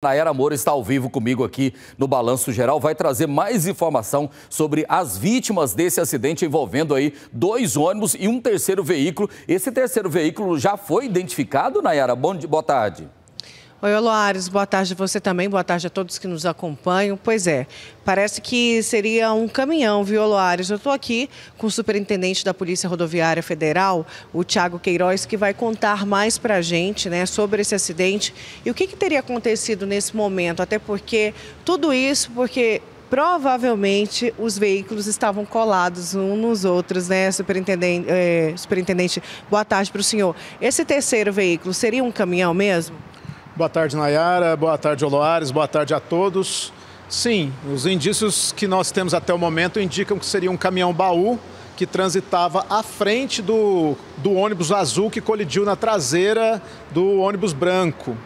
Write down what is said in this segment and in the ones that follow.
Nayara Moura está ao vivo comigo aqui no Balanço Geral, vai trazer mais informação sobre as vítimas desse acidente envolvendo aí dois ônibus e um terceiro veículo. Esse terceiro veículo já foi identificado, Nayara? Bom, boa tarde. Oi, Loares, boa tarde a você também, boa tarde a todos que nos acompanham. Pois é, parece que seria um caminhão, viu, Loares? Eu estou aqui com o superintendente da Polícia Rodoviária Federal, o Tiago Queiroz, que vai contar mais para a gente né, sobre esse acidente e o que, que teria acontecido nesse momento, até porque tudo isso porque provavelmente os veículos estavam colados uns nos outros, né, superintendente, é, superintendente boa tarde para o senhor. Esse terceiro veículo seria um caminhão mesmo? Boa tarde, Nayara. Boa tarde, Oloares. Boa tarde a todos. Sim, os indícios que nós temos até o momento indicam que seria um caminhão baú que transitava à frente do, do ônibus azul que colidiu na traseira do ônibus branco.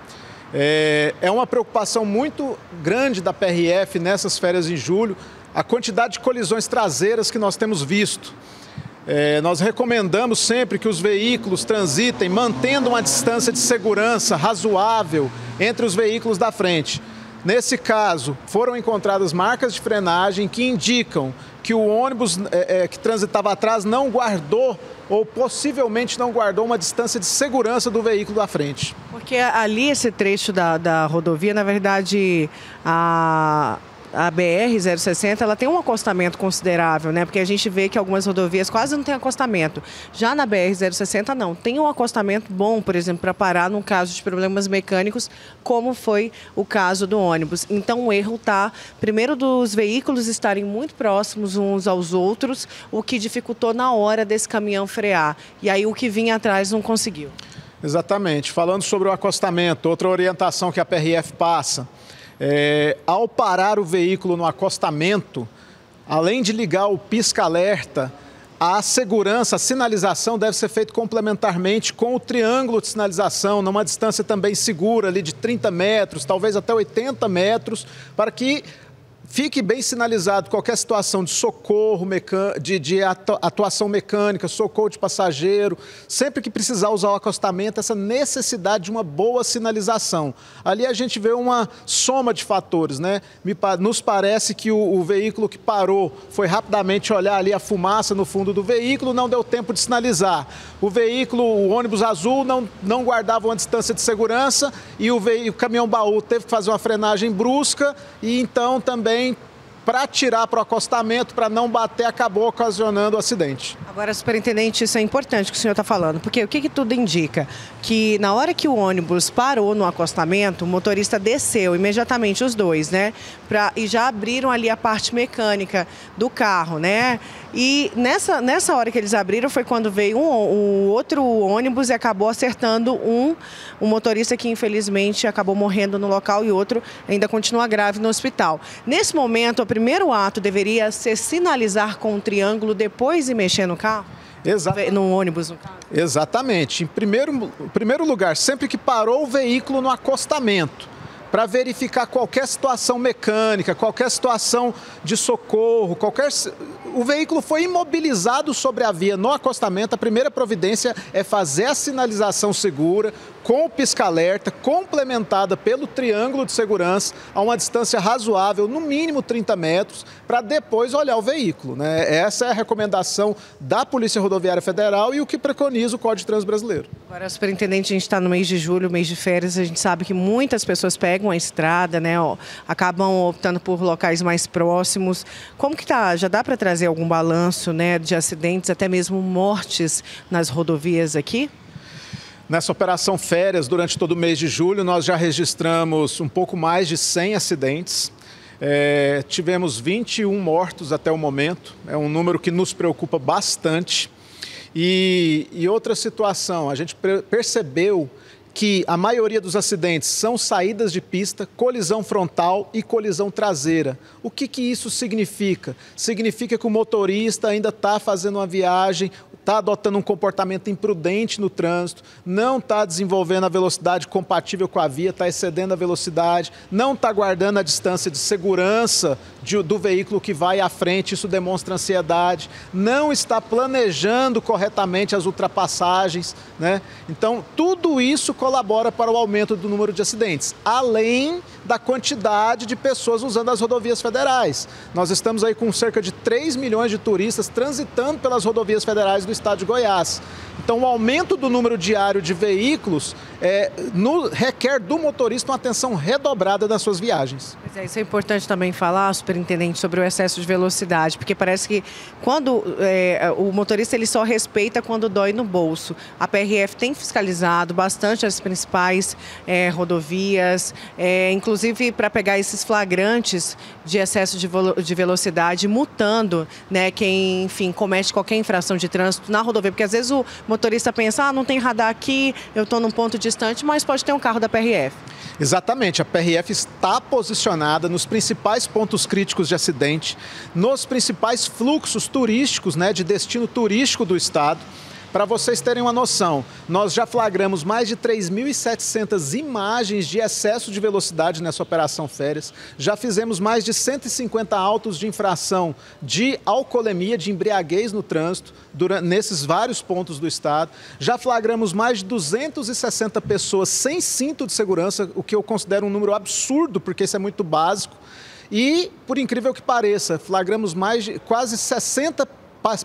É, é uma preocupação muito grande da PRF nessas férias em julho, a quantidade de colisões traseiras que nós temos visto. É, nós recomendamos sempre que os veículos transitem mantendo uma distância de segurança razoável entre os veículos da frente. Nesse caso, foram encontradas marcas de frenagem que indicam que o ônibus é, é, que transitava atrás não guardou ou possivelmente não guardou uma distância de segurança do veículo da frente. Porque ali esse trecho da, da rodovia, na verdade, a, a BR-060 ela tem um acostamento considerável, né? Porque a gente vê que algumas rodovias quase não tem acostamento. Já na BR-060 não, tem um acostamento bom, por exemplo, para parar num caso de problemas mecânicos, como foi o caso do ônibus. Então o erro está, primeiro, dos veículos estarem muito próximos uns aos outros, o que dificultou na hora desse caminhão frear. E aí o que vinha atrás não conseguiu. Exatamente. Falando sobre o acostamento, outra orientação que a PRF passa é, ao parar o veículo no acostamento, além de ligar o pisca-alerta, a segurança, a sinalização deve ser feita complementarmente com o triângulo de sinalização, numa distância também segura, ali de 30 metros, talvez até 80 metros, para que Fique bem sinalizado qualquer situação de socorro, de, de atuação mecânica, socorro de passageiro, sempre que precisar usar o acostamento, essa necessidade de uma boa sinalização. Ali a gente vê uma soma de fatores, né? nos parece que o, o veículo que parou foi rapidamente olhar ali a fumaça no fundo do veículo, não deu tempo de sinalizar. O veículo, o ônibus azul, não, não guardava uma distância de segurança e o, o caminhão baú teve que fazer uma frenagem brusca e então também também para tirar para o acostamento, para não bater, acabou ocasionando o acidente. Agora, superintendente, isso é importante que o senhor está falando, porque o que, que tudo indica? Que na hora que o ônibus parou no acostamento, o motorista desceu imediatamente, os dois, né? Pra, e já abriram ali a parte mecânica do carro, né? E nessa, nessa hora que eles abriram foi quando veio um, um outro ônibus e acabou acertando um, um motorista que infelizmente acabou morrendo no local e outro ainda continua grave no hospital. Nesse momento, o primeiro ato deveria ser sinalizar com um triângulo depois de mexer no carro? Exatamente. No ônibus, no carro? Exatamente. Em primeiro, primeiro lugar, sempre que parou o veículo no acostamento, para verificar qualquer situação mecânica, qualquer situação de socorro, qualquer o veículo foi imobilizado sobre a via no acostamento. A primeira providência é fazer a sinalização segura com o pisca-alerta, complementada pelo triângulo de segurança a uma distância razoável, no mínimo 30 metros, para depois olhar o veículo. Né? Essa é a recomendação da Polícia Rodoviária Federal e o que preconiza o Código Trânsito Brasileiro. Agora, superintendente, a gente está no mês de julho, mês de férias, a gente sabe que muitas pessoas pegam a estrada, né? Ó, acabam optando por locais mais próximos. Como que tá? Já dá para trazer fazer algum balanço né, de acidentes, até mesmo mortes nas rodovias aqui? Nessa operação férias, durante todo o mês de julho, nós já registramos um pouco mais de 100 acidentes. É, tivemos 21 mortos até o momento, é um número que nos preocupa bastante. E, e outra situação, a gente percebeu que a maioria dos acidentes são saídas de pista, colisão frontal e colisão traseira. O que, que isso significa? Significa que o motorista ainda está fazendo uma viagem está adotando um comportamento imprudente no trânsito, não está desenvolvendo a velocidade compatível com a via, está excedendo a velocidade, não está guardando a distância de segurança de, do veículo que vai à frente, isso demonstra ansiedade, não está planejando corretamente as ultrapassagens. Né? Então, tudo isso colabora para o aumento do número de acidentes, além da quantidade de pessoas usando as rodovias federais. Nós estamos aí com cerca de 3 milhões de turistas transitando pelas rodovias federais do estado de Goiás. Então, o aumento do número diário de veículos é, no, requer do motorista uma atenção redobrada das suas viagens. É, isso é importante também falar, superintendente, sobre o excesso de velocidade, porque parece que quando é, o motorista ele só respeita quando dói no bolso. A PRF tem fiscalizado bastante as principais é, rodovias, é, inclusive para pegar esses flagrantes de excesso de, de velocidade, mutando né, quem, enfim, comete qualquer infração de trânsito na rodovia, porque às vezes o motorista pensa, ah, não tem radar aqui, eu estou num ponto distante, mas pode ter um carro da PRF. Exatamente, a PRF está posicionada nos principais pontos críticos de acidente, nos principais fluxos turísticos, né, de destino turístico do estado. Para vocês terem uma noção, nós já flagramos mais de 3.700 imagens de excesso de velocidade nessa operação férias. Já fizemos mais de 150 autos de infração de alcoolemia, de embriaguez no trânsito, durante, nesses vários pontos do estado. Já flagramos mais de 260 pessoas sem cinto de segurança, o que eu considero um número absurdo, porque isso é muito básico. E, por incrível que pareça, flagramos mais de quase 60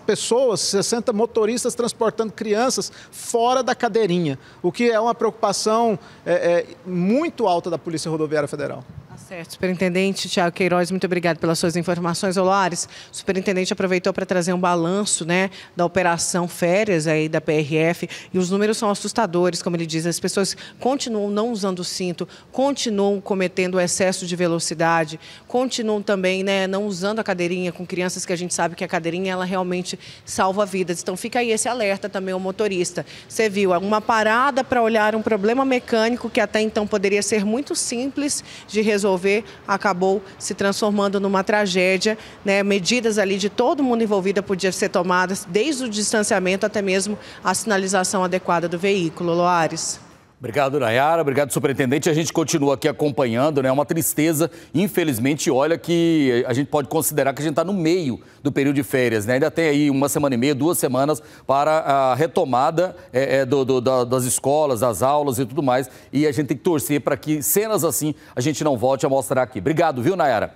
pessoas, 60 motoristas transportando crianças fora da cadeirinha, o que é uma preocupação é, é, muito alta da Polícia Rodoviária Federal. Certo, superintendente Tiago Queiroz, muito obrigado pelas suas informações. Olares, o superintendente aproveitou para trazer um balanço né, da operação férias aí da PRF e os números são assustadores, como ele diz, as pessoas continuam não usando o cinto, continuam cometendo excesso de velocidade, continuam também né, não usando a cadeirinha com crianças que a gente sabe que a cadeirinha ela realmente salva vidas. Então fica aí esse alerta também ao motorista. Você viu, uma parada para olhar um problema mecânico que até então poderia ser muito simples de resolver resolver, acabou se transformando numa tragédia. Né? Medidas ali de todo mundo envolvido podiam ser tomadas, desde o distanciamento até mesmo a sinalização adequada do veículo. Loares. Obrigado, Nayara. Obrigado, superintendente. A gente continua aqui acompanhando, né? É uma tristeza. Infelizmente, olha que a gente pode considerar que a gente está no meio do período de férias, né? Ainda tem aí uma semana e meia, duas semanas para a retomada é, é, do, do, das escolas, das aulas e tudo mais. E a gente tem que torcer para que cenas assim a gente não volte a mostrar aqui. Obrigado, viu, Nayara?